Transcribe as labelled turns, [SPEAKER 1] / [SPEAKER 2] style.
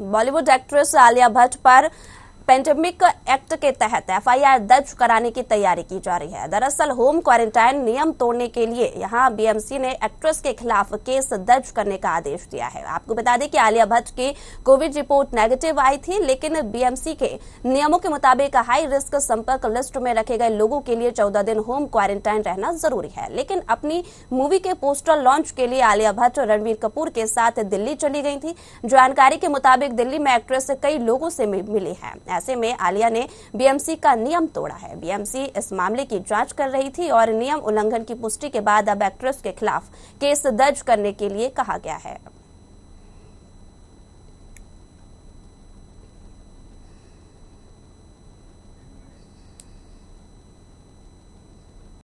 [SPEAKER 1] Bollywood actress Alia Bhatt पर pandemic act के तहत एफआईआर दर्ज कराने की तैयारी की जा रही है। दरअसल होम क्वारंटाइन नियम तोड़ने के लिए यहाँ बीएमसी ने एक्ट्रेस के खिलाफ केस दर्ज करने का आदेश दिया है। आपको बता दें कि आलिया भट्ट की कोविड रिपोर्ट नेगेटिव आई थी, लेकिन बीएमसी के नियमों के मुताबिक हाई रिस्क संपर्क लिस्ट में रखे गए लोगों के लिए चौदह दिन होम क्वारंटाइन रहना ज़रूरी है। लेकिन अपनी मूवी के पोस्टर लॉन्च के लिए आलिया भट्ट रणवीर कपूर के साथ दिल्ली चली गई थी। जानकारी के मुताबिक दिल्ली में एक्ट्रेस कई लोगों से मिली है। ऐसे में आलिया ने बीएमसी का नियम तोड़ा है। बीएमसी इस मामले की जाँच कर रही थी और नियम उल्लंघन की पुष्टि के बाद अब एक्ट्रेस के खिलाफ केस दर्ज करने के लिए कहा गया है।